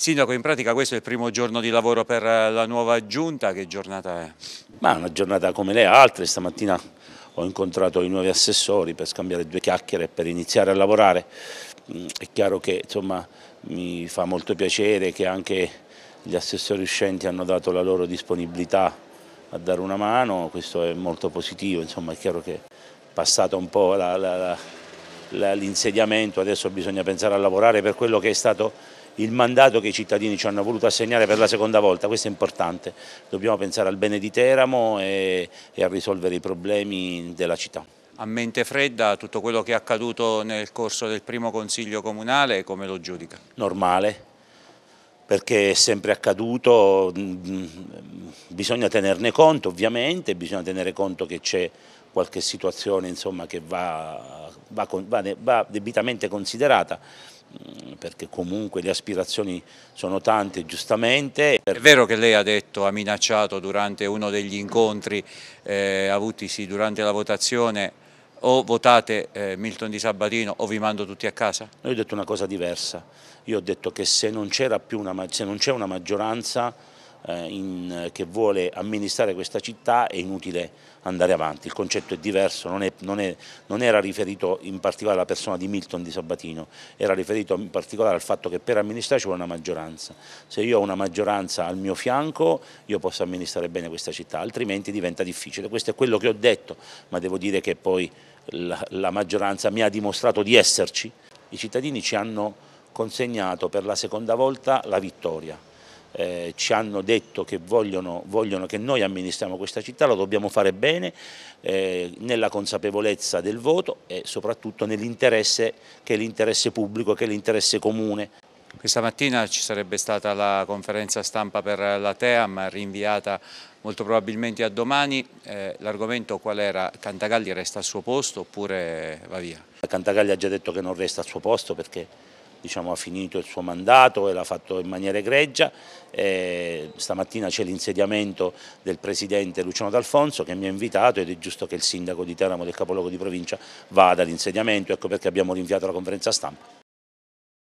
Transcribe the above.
Sindaco, in pratica questo è il primo giorno di lavoro per la nuova giunta, che giornata è? Ma una giornata come le altre, stamattina ho incontrato i nuovi assessori per scambiare due chiacchiere e per iniziare a lavorare. Mm, è chiaro che insomma, mi fa molto piacere che anche gli assessori uscenti hanno dato la loro disponibilità a dare una mano, questo è molto positivo, insomma, è chiaro che è passato un po' l'insediamento, adesso bisogna pensare a lavorare per quello che è stato il mandato che i cittadini ci hanno voluto assegnare per la seconda volta, questo è importante, dobbiamo pensare al bene di Teramo e, e a risolvere i problemi della città. A mente fredda tutto quello che è accaduto nel corso del primo consiglio comunale, come lo giudica? Normale, perché è sempre accaduto, bisogna tenerne conto ovviamente, bisogna tenere conto che c'è qualche situazione insomma, che va, va, va debitamente considerata, Mm, perché comunque le aspirazioni sono tante giustamente. È vero che lei ha detto, ha minacciato durante uno degli incontri eh, avutisi durante la votazione o votate eh, Milton Di Sabatino o vi mando tutti a casa? Io ho detto una cosa diversa, io ho detto che se non c'è una, una maggioranza in, che vuole amministrare questa città è inutile andare avanti, il concetto è diverso, non, è, non, è, non, era riferito in particolare alla persona di Milton di Sabatino, era riferito in particolare al fatto che per amministrare ci vuole una maggioranza, se io ho una maggioranza al mio fianco io posso amministrare bene questa città, altrimenti diventa difficile, questo è quello che ho detto, ma devo dire che poi la, la maggioranza mi ha dimostrato di esserci, i cittadini ci hanno consegnato per la seconda volta la vittoria, eh, ci hanno detto che vogliono, vogliono, che noi amministriamo questa città, lo dobbiamo fare bene, eh, nella consapevolezza del voto e soprattutto nell'interesse che è l'interesse pubblico, che è l'interesse comune. Questa mattina ci sarebbe stata la conferenza stampa per la TEAM rinviata molto probabilmente a domani, eh, l'argomento qual era? Cantagalli resta al suo posto oppure va via? Cantagalli ha già detto che non resta al suo posto perché diciamo, ha finito il suo mandato e l'ha fatto in maniera egregia. E stamattina c'è l'insediamento del presidente Luciano D'Alfonso che mi ha invitato ed è giusto che il sindaco di Teramo del capoluogo di provincia vada all'insediamento, ecco perché abbiamo rinviato la conferenza stampa.